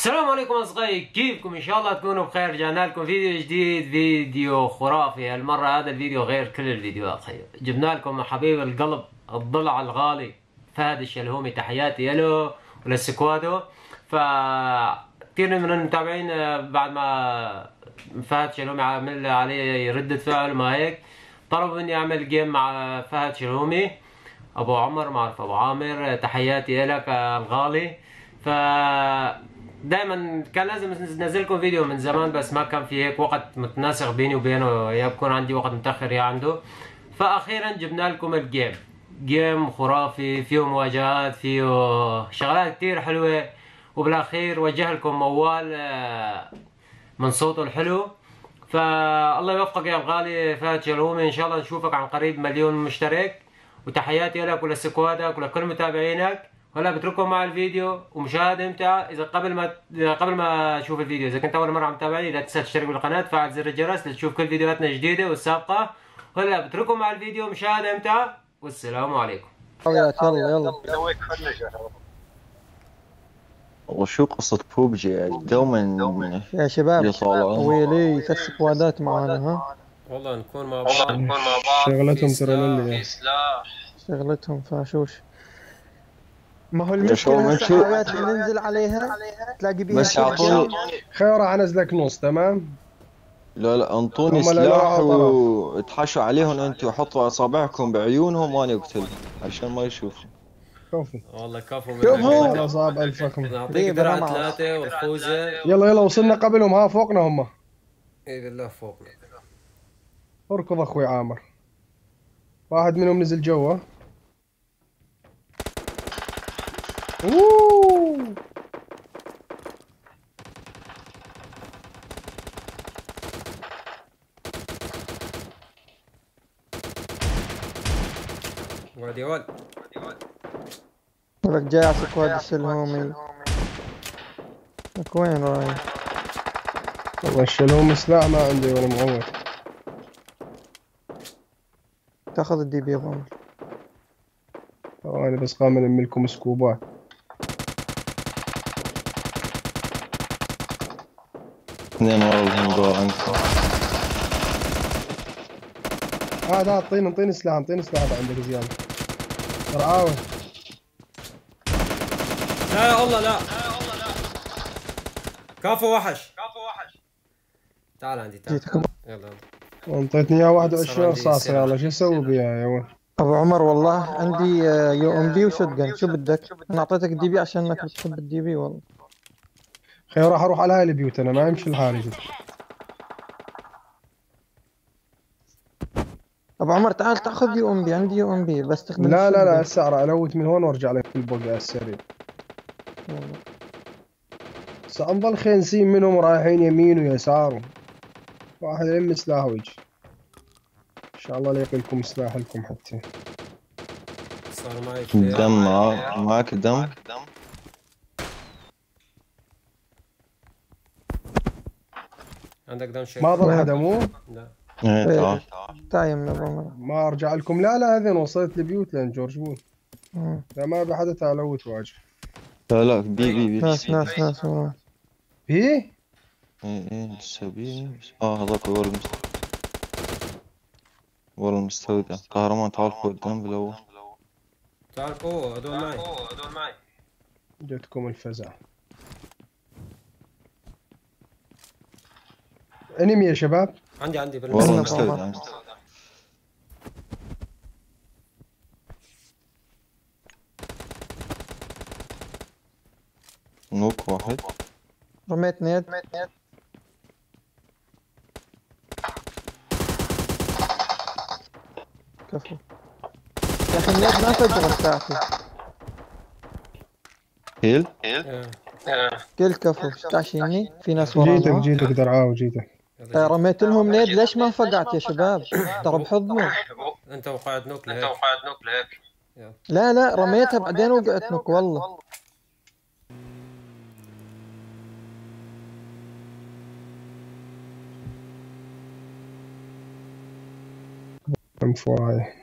السلام عليكم أصدقائي كيفكم؟ إن شاء الله تكونوا بخير رجعنا لكم فيديو جديد فيديو خرافي. هالمرة هذا الفيديو غير كل الفيديوهات. خير جبنا لكم حبيب القلب الضلع الغالي فهد الشلهومي. تحياتي له ولل squad و ف كثير من المتابعين بعد ما فهد شلهومي عمل عليه ردة فعل ما هيك طلبوا اني أعمل game مع فهد شلهومي. أبو عمر ما أعرف أبو عامر. تحياتي لك الغالي. ف دائما كان لازم انزل لكم فيديو من زمان بس ما كان في هيك وقت متناسق بيني وبينه. يا بكون عندي وقت متأخر يا عنده. فاخيرا جبنا لكم الجيم جيم خرافي فيه مواجهات فيه شغلات كتير حلوة. وبالأخير وجه لكم موال آه، من صوته الحلو. فالله يوفقك يا الغالي فهد شلهومي. إن شاء الله نشوفك عن قريب مليون مشترك. وتحياتي لك ولسكوادك ولكل متابعينك. هلا بترككم مع الفيديو ومشاهدة ممتعة. إذا قبل ما قبل ما تشوف الفيديو إذا كنت أول مرة عم تتابعني لا تنسى تشترك بالقناة تفعل زر الجرس لتشوف كل فيديوهاتنا الجديدة والسابقة. هلا بترككم مع الفيديو مشاهدة ممتعة والسلام عليكم. يلا يلا والله شو قصة بوبجي؟ دوما يا شباب ويلي ثلاث سكوادات معانا ها؟ والله نكون مع بعض. نكون مع بعض. شغلتهم ترى شغلتهم فاشوش. ما هو المشكلة الحاجات اللي ننزل عليها تلاقي بيها بس شيء. خير راح انزلك نص تمام؟ لا لا أنطوني سلاح. وتحشوا عليهم أنتم وحطوا أصابعكم بعيونهم وأنا أقتلهم عشان ما يشوفوا. شوفوا والله كفو. على صاب الفكم نعطيك دقيقة، درع ثلاثة والخوذة. يلا يلا وصلنا قبلهم. ها فوقنا هم. اي بالله فوقنا اركض أخوي عامر. واحد منهم نزل جوا. اوه وعد يا ولد لك جاي على سكواد الشلهومي لك وين رايح؟ والله الشلوم سلاح ما عندي ولا معوض تاخذ الدي بي ضمن ثواني بس قام الم لكم سكوبات اثنين ورا الهندور عندكم هذا اعطيني اعطيني سلاح اعطيني سلاح عندك زيادة. رعاوي لا يا الله لا. كفو وحش. تعال عندي تعال. جيتكم. يلا. وانطيتني إياه 21 صار عندي رصاصه. يلا. شو أسوي بيها يا ولد؟ أبو عمر والله عندي آه، UMP و shotgun. شو بدك؟ أنا أعطيتك ال DP عشان انك بتحب ال DP والله. خير راح أروح على هاي البيوت أنا ما يمشي لحالي أبو عمر تعال تأخذ يو أم بي عندي يو أم بي بستخدم لا لا لا هسه الوت من هون وأرجع لك في البقعة على السريع. والله. سأنظل خنسين منهم رايحين يمين ويسار واحد يلم سلاح ويجي إن شاء الله ليقي لكم سلاح لكم حتى صار معي كثير. دم معاك معاك دم عندك دم شيء ما ضل حدا مو؟ لا. إيه تعال تعال يمنا ابو عمر. ما أرجع لكم. لا لا هذين وصلت البيوت لين جورج بول. مم. لا ما ابي حدا تعال الوت واجه لا لا بي بي بي ناس ناس ناس والله. بي؟ إيه إيه لسه بي آه هذاك ورا المستودع ورا المستودع. قهرمان تعال فوق الدم بالأول. تعال قوة هدول معي هدول معي جتكم الفزع. أنمي يا شباب. عندي عندي ورا المستودع نوك واحد. رميت نيد كفو. يا أخي النيد ما تشغل ساعتي. هيل؟ إيه. كل كفو. تعشيني. في ناس جيتك ورانا. جيتك درعاو جيتك يلا آه، رميت لهم نيد ليش ما فقعت يا شباب؟ ترى بحضنه. انت وقعت نوك انت لهيك وقعت نوك لهيك لا لا رميتها بعدين وقعت نك والله.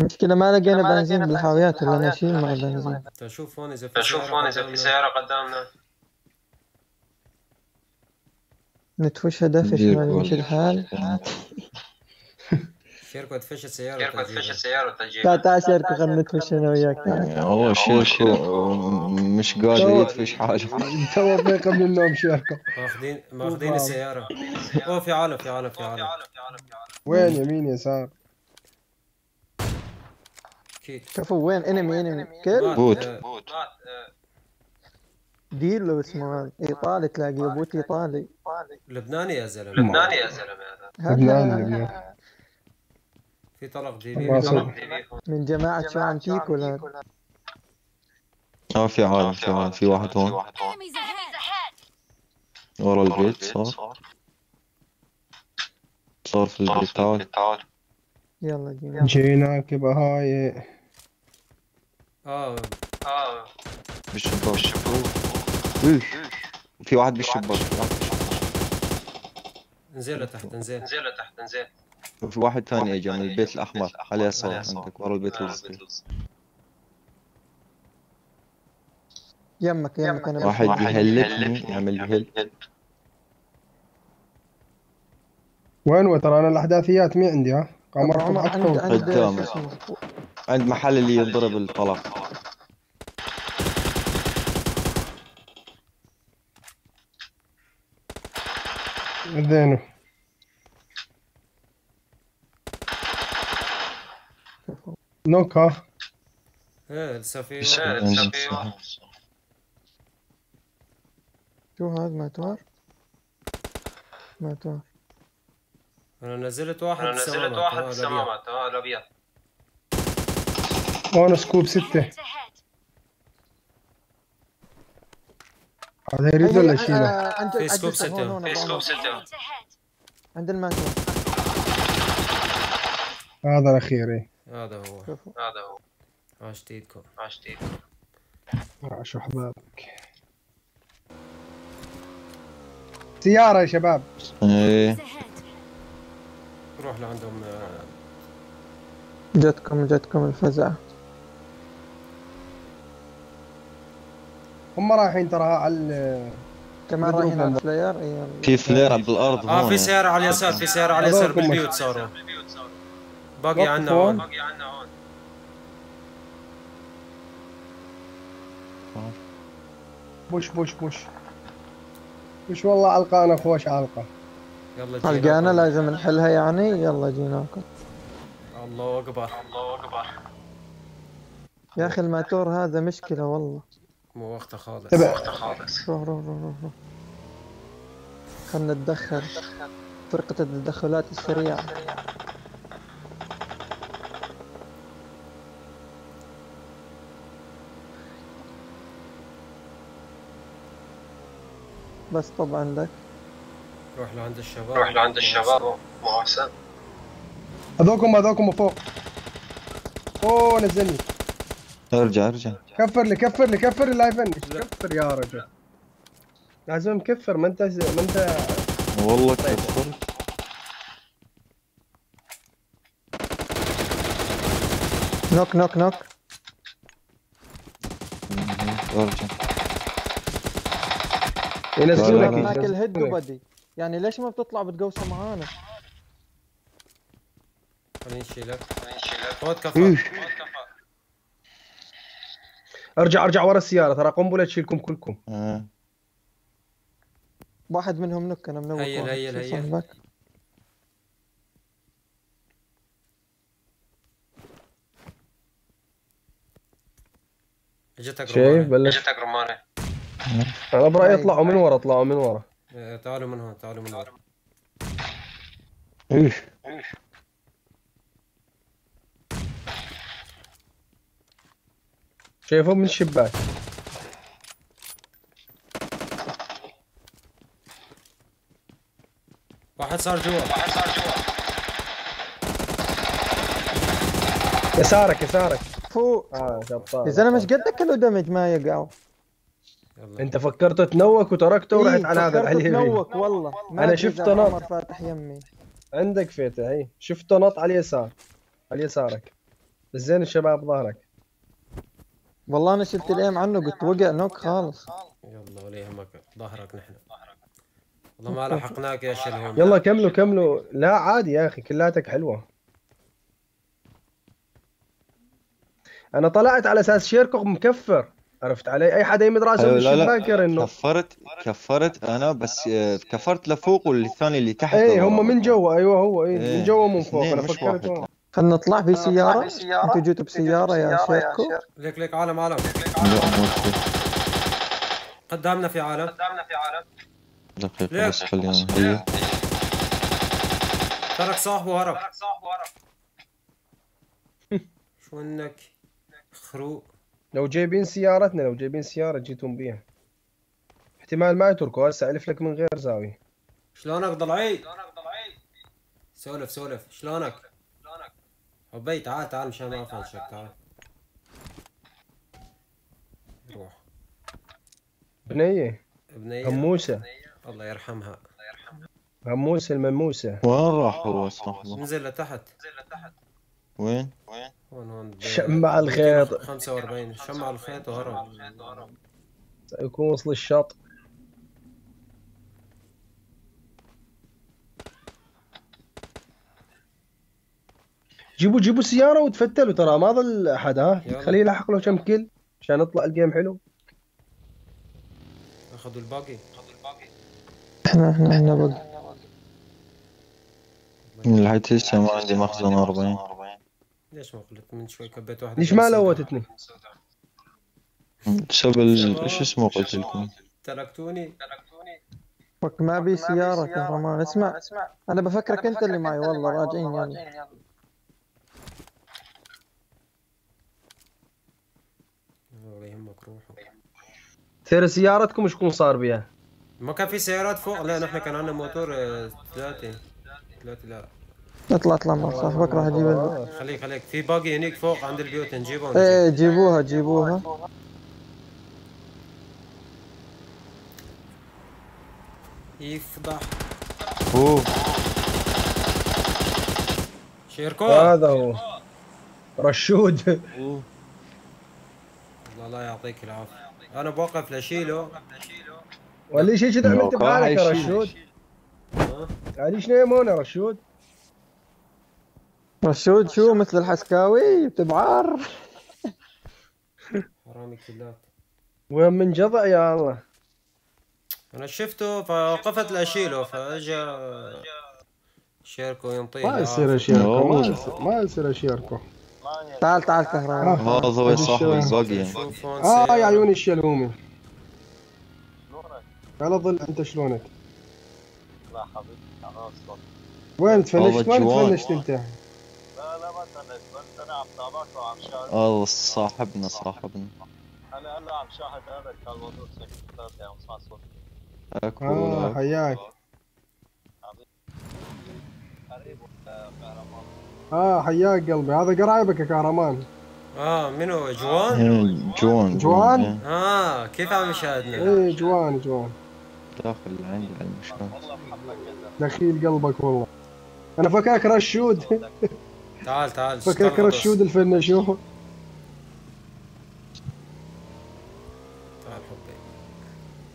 المشكلة ما لقينا بنزين بالحاويات الا ماشيين مع البنزين انت شوف هون إذا في. سيارة قدامنا. نتوش دير ما يمشي. الحال. شركة تفش السيارة وتجيبها. تعال تعال شاركوا خلنا نتوش أنا وياك. والله شيركو مش قادر يدفش حاجة تو في قبل النوم شاركوا ماخذين ماخذين السيارة. أوه في عالم في عالم في عالم. وين يمين يسار؟ كفو وين؟ انمي انمي كل بوت. آه، ديلو اسمه إيطالي تلاقيه بوت إيطالي. لبناني يا زلمة. لبناني يا زلمة هذا لبنان هذا. لبنان في طلق جي بي واصل. من جماعة شو عنتيك ولا آه في عالم في عالم في واحد هون! ورا البيت صار. صار. في البيت تعال يلا جينا. جيناك بهاي. آه. بالشباك إيه. في واحد بالشباك انزل لتحت انزل انزل لتحت انزل وفي واحد ثاني اجى من البيت الأحمر. على اليسار عندك ورا البيت الصغير يمك يمك أنا واحد يهلكني يعمل هل وين هو ترى أنا الأحداثيات مي عندي ها؟ قمر عمر حطهم عند محل اللي ينضرب الطلق زينه نوك ها إيه لسه في شو هذا ماتور ماتور أنا نزلت واحد أنا نزلت واحد السمامات آه الأبيض. هون سكوب ستة. هذا يريد ولا عند في عند سكوب هون، في سكوب ahead! عند الماتور هذا الأخير إيه. هذا هو. هذا هو. عاش ايدكم عاش ايدكم أحبابك. سيارة يا شباب. إيه! روح لعندهم آه، جتكم جتكم الفزع. هم رايحين ترى على ال- كمان رايحين على الفلاير؟ إيه،. في فلير بالارض آه في سيارة على اليسار في سيارة على اليسار بالبيوت مش- صاروا. باقي عنا هون. باقي عنا هون. push push push. push والله علقانة خوش علقة يلا حلقانا جيناكم. لازم نحلها يعني. يلا جيناكم الله أكبر. الله أكبر. يا أخي الماتور هذا مشكلة والله. مو وقتها خالص. تبع. وقتها خالص. روح روح روح روح روح. خلنا نتدخل فرقة التدخلات السريعة. بس طبعا لك. روح لعند الشباب. روح لعند الشباب. مو هذوكم هذوكم فوق. أوه نزلني. ارجع ارجع. كفر لي كفر لي كفر لي لا يفنش كفر يا رجل. لازم مكفر ما انت ما انت. والله كفرت. نوك نوك نوك. ارجع. ينزلونك. هناك الهيد. وبدي يعني ليش ما بتطلع بتقوسه معانا؟ خليني نشيلك خليني نشيلك خذ كفر. إيه. خذ كفر ارجع ارجع ورا السيارة ترى قنبلة تشيلكم كلكم. آه. واحد منهم نوك أنا منوك هيل،. هيل، هيل. اجتك شايف؟ رمانة بلش. اجتك رمانة أنا برايي اطلعوا من ورا اطلعوا من ورا. إيه، تعالوا من هون تعالوا من هون إيش؟ شايفهم من الشباك. واحد صار جوا. واحد صار جوا. يسارك يسارك. فوق آه شطار يا زلمه إيش قد كله دمج ما يقعوا. يلا. أنت فكرت تنوك وتركته ورحت إيه، على هذا اليمين. تنوك والله. ما أنا أدري شفت إذا نط. فاتح يمي. عندك فيته هي. شفته نط على اليسار. على يسارك زين الشباب ظهرك. والله أنا شلت الايم عنه قلت وقع نوك خالص. يلا ولا يهمك ظهرك نحن. والله ما لحقناك يا شلهون. يلا كملوا كملوا. لا عادي يا أخي كلاتك حلوة. أنا طلعت على أساس شيركو مكفر. عرفت علي؟ أي حدا يمد راسه أيوة، من لا لا. الشباك إنه. كفرت كفرت أنا بس آه، كفرت لفوق والثاني اللي تحت اي. هم من جوا. أيوه هو اي إيه، من جوا ومن فوق. أنا مش فكرت. خلنا نطلع في سيارة. أنتوا جيتوا بسيارة يا شيركو ليك ليك عالم عالم. مو في. قدامنا في عالم. دقيقة بس خلينا هي ترك صاحبه هرب. شو إنك؟ خروق. لو جايبين سيارتنا لو جايبين سيارة جيتم بيها. احتمال ما يتركوا. هسه ألف لك من غير زاوية. شلونك ضلعي؟ سولف سولف. شلونك؟ حبي تعال تعال مشان ما افنشك تعال روح. بنية ابنية. هموسة الله يرحمها. هموسة المموسة. وين راح هو صاحبه انزل لتحت. وين؟ هون هون. ب- شمع الخيط. 45 شمع الخيط وهرب. يكون وصل الشط جيبوا جيبوا سيارة وتفتلوا. ترى ما ظل أحد ها. خليه يلحق له كم كل عشان يطلع الجيم حلو. أخذوا الباقي. إحنا إحنا إحنا بقى من لحد هسه ما عندي مخزن 40 ليش ما قلت؟ من شوي كبيت واحد ليش ما لوتتني بسبب شو اسمه قلت لكم؟ تركتوني. وك ما بي سيارة كهرمان اسمع أنا بفكرك أنت اللي معي. والله راجعين يعني. روحوا ترى سيارتكم إيش يكون صار بيها؟ ما كان في سيارات فوق لا نحن كان عندنا موتور آه، ثلاثة. ثلاثة لا. اطلع اطلع مع صاحبك راح أجيب خليك خليك. في باقي هنيك فوق عند البيوت نجيبهم. إيه جيبوها جيبوها. يفضح. أوه. شيركو هذا هو. رشود. أوه. الله يعطيك العافية. أنا بوقف لشيله وليش هيك عملت موقع بحالك يا. رشود. ها؟ ليش نايم هون يا رشود؟ رشود شو مثل الحسكاوي؟ بتبعر حرامي كلات وين من جضع يا الله؟ أنا شفته فوقفت لاشيله فأجا شيركو ينطيه ما يصير. اشياركم ما. يصير. اشياركم تعال تعال كهرمان هذا هو صاحب الباقي شوف هون آه. يا عيوني الشلهومي على ظل أنت شلونك؟ لا حبيبي أنا أصلا وين تفنشت؟ وين. تفنشت أنت؟ لا لا ما تنت بس أنا عم تابعك وعم شاهد هذا صاحبنا صاحبنا أنا هلا عم شاهد هذا كان الموضوع يعني اسمع صوت اكو آه. حياك قريب كهرمان آه حياك قلبي. هذا قرايبك يا كهرمان. آه منو؟ جوان؟ جوان جوان؟ آه كيف عم يشاهدنا؟ إيه جوان جوان. داخل عندي على جدا دخيل قلبك والله. أنا فكاك رشود. تعال تعال فكاك رشود الفنشو تعال حبي.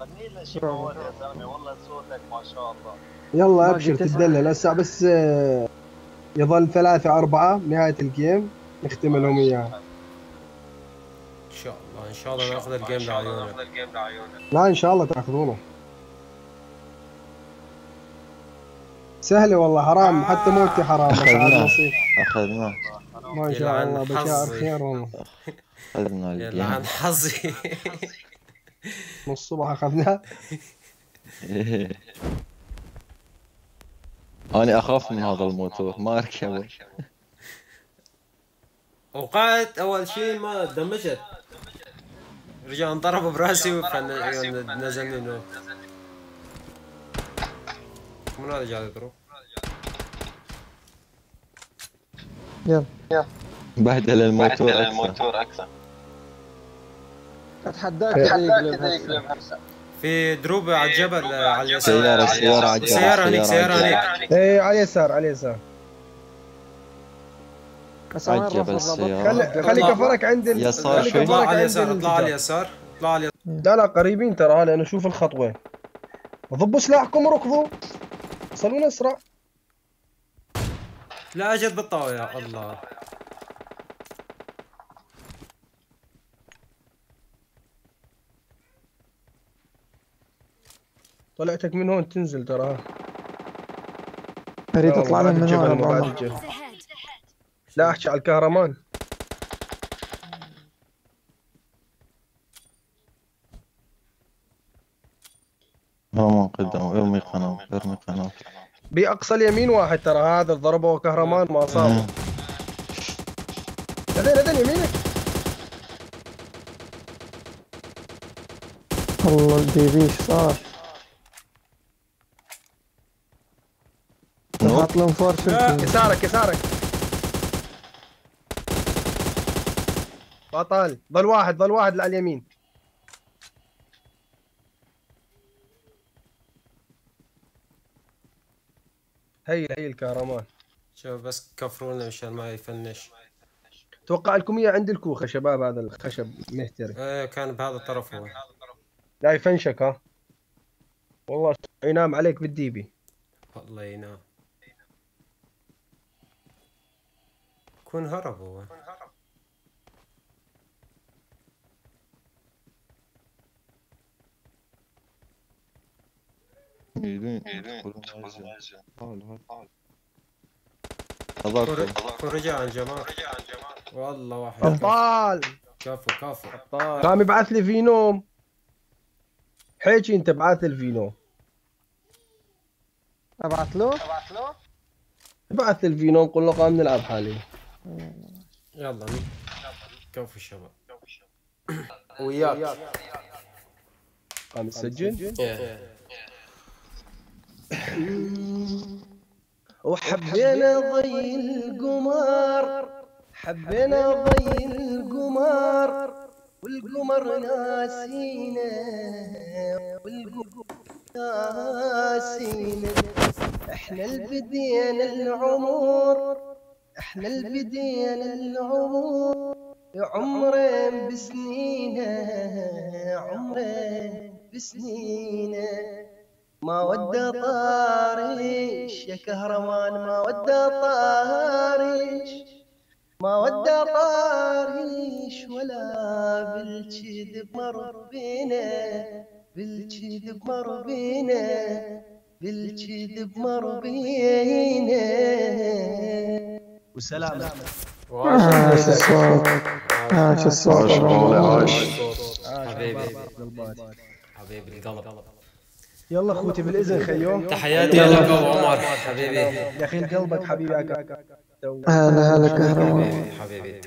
فني لنا شيء يا زلمة والله صوتك ما شاء الله. يلا أبشر. تدلل هسه بس آه، يظل ثلاثة أربعة نهاية ال game نختم لهم إياها إن شاء الله إن شاء الله ناخذ ال game لعيونك. لا إن شاء الله تأخذونه. سهلة والله حرام. حتى موتي حرام. بس عاد أخذناه. نصيب أخذناه. ما شاء يلعن الله بشاعر حظي. خير والله. عن ال game حظي. من الصبح أخذناه. أنا أخاف من هذا الموتور ما اركبه وقعت أول شيء ما دمجت. رجع انضرب براسي ونزلني نو من هذا قاعد يضرب؟ يلا. بهدل الموتور أكثر. أتحداك تقلب هسه. في دروب على الجبل آه، على اليسار سيارة سيارة على الجرح، سيارة هنيك سيارة على هنيك إيه على اليسار على اليسار بس رفض ربط؟ السيارة. خلي خلي. كفرك عند ال... يسار خلي شوي. اطلع كفرك على عند اليسار اطلع على. اليسار اطلع على اليسار لا لا قريبين ترى هلا أنا أشوف الخطوة ضبوا سلاحكم وركضوا وصلونا اسرع لا اجت بالطاوله يا الله طلعتك من هون تنزل ترى. اريد أطلع من هون ahead. لا أحكي على الكهرمان. هو قدام ارمي قناة ارمي قناة بأقصى اليمين واحد ترى هذا ضربه كهرمان ما صار. هذين هذين يمينك. والله الدي بي إيش صار؟ حاط لهم فور شفتني يسارك يسارك بطل ظل واحد ظل واحد على اليمين. هي هي الكهرمان. شوف بس كفرونا مشان ما يفنش. توقع لكم إياه عند الكوخة شباب هذا الخشب مهتري. إيه كان بهذا الطرف هو. لا يفنشك ها. والله ينام عليك بالديبي. الله ينام. كون هرب هو. يدين هذاك كون رجع عن جماعة والله واحد. ابطال كفو كفو. قام يبعث لي فينوم. حيجي انت أبعث الفينوم أبعث له؟ ابعث الفينوم قول له قام نلعب حاليا يلا كفو الشباب. وياك. قام يسجل؟ إيه. وحبينا ضي القمر حبينا ضي القمر والقمر ناسينا والقمر ناسينا. إحنا البدينا العمر إحنا البدينا العمر عمرين بسنينا عمرين بسنينا ما ودى طارش يا كهرمان ما ودى طارش ما ودى طارش ولا بالكذب مر بينا بالكذب مر بينا بالكذب مر بينا. وسلام عاش الصوت عاش الصوت عاش حبيبي حبيبي القلب يلا أخوتي بالإذن خيو. تحياتي لك أبو عمر. حبيبي يا أخي قلبك حبيبي. هلا هلا كهرباء. حبيبي حبيبي.